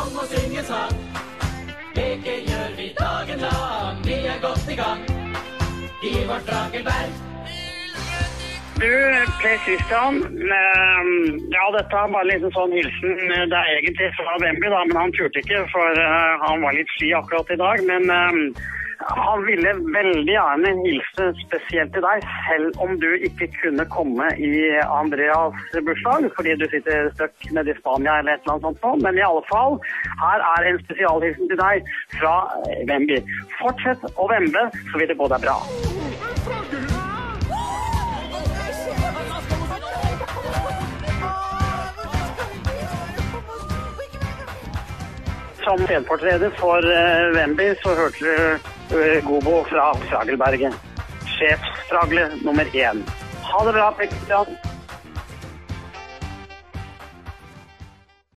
Kom og syng en sang. Leke gjør vi dagen lang. Vi er godt i gang i vårt Dragelberg. Du, Per Christian. Ehm, ja, dette er bare en liten sånn hilsen. Det er egentlig fra Wemby, da, men han turte ikke, for eh, han var litt fri akkurat i dag. Men ehm, han ville veldig gjerne hilse spesielt til deg, selv om du ikke kunne komme i Andreas bursdag, fordi du sitter støkk nede i Spania eller et eller annet sånt. Men i alle fall, her er en spesialhilsen til deg fra eh, Wemby. Fortsett å vembe, så vil det gå deg bra. Som stedfortreder for uh, Wemby så hørte du eh, Gobo fra Fragelberget. Sjefsfragle nummer én. Ha det bra, Christian.